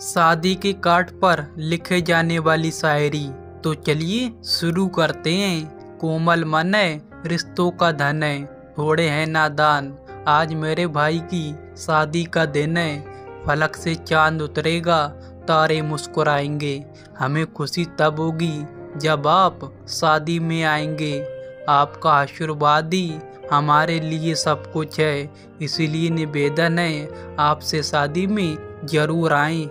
शादी के कार्ड पर लिखे जाने वाली शायरी। तो चलिए शुरू करते हैं। कोमल मन है रिश्तों का धन है, थोड़े हैं नादान। आज मेरे भाई की शादी का दिन है, फलक से चाँद उतरेगा, तारे मुस्कुराएँगे। हमें खुशी तब होगी जब आप शादी में आएँगे। आपका आशीर्वाद ही हमारे लिए सब कुछ है, इसीलिए निवेदन है, आपसे शादी में ज़रूर आएँ।